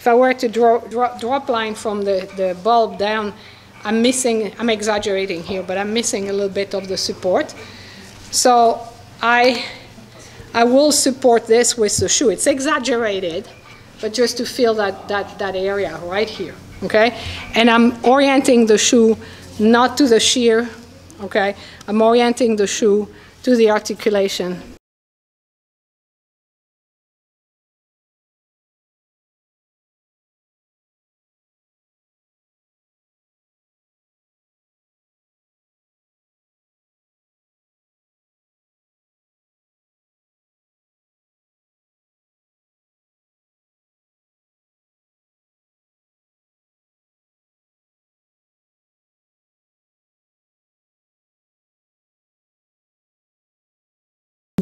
if I were to draw, draw, drop line from the, the bulb down, I'm missing, I'm exaggerating here, but I'm missing a little bit of the support. So I, I will support this with the shoe. It's exaggerated, but just to feel that, that, that area right here, okay? And I'm orienting the shoe not to the shear, okay? I'm orienting the shoe to the articulation.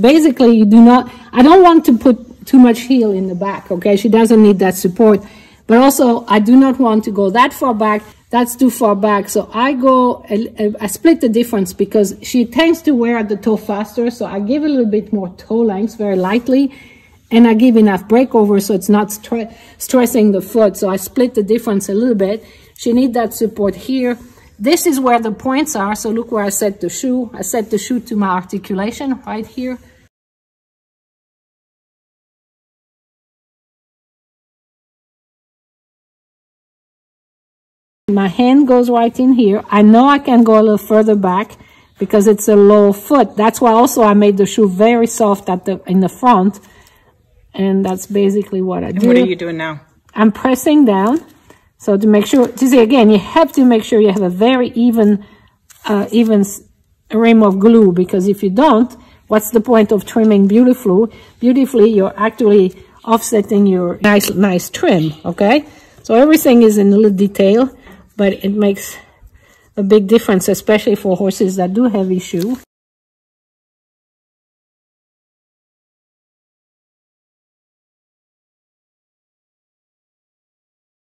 Basically, you do not, I don't want to put too much heel in the back, okay? She doesn't need that support. But also, I do not want to go that far back. That's too far back. So I go, I split the difference because she tends to wear the toe faster. So I give a little bit more toe length very lightly. And I give enough breakover so it's not stre stressing the foot. So I split the difference a little bit. She need that support here. This is where the points are. So look where I set the shoe. I set the shoe to my articulation right here. My hand goes right in here. I know I can go a little further back because it's a low foot. That's why also I made the shoe very soft at the in the front. And that's basically what I and do. what are you doing now? I'm pressing down. So to make sure, to see again, you have to make sure you have a very even, uh, even rim of glue because if you don't, what's the point of trimming beautifully? Beautifully, you're actually offsetting your nice, nice trim, okay? So everything is in a little detail but it makes a big difference, especially for horses that do have shoe.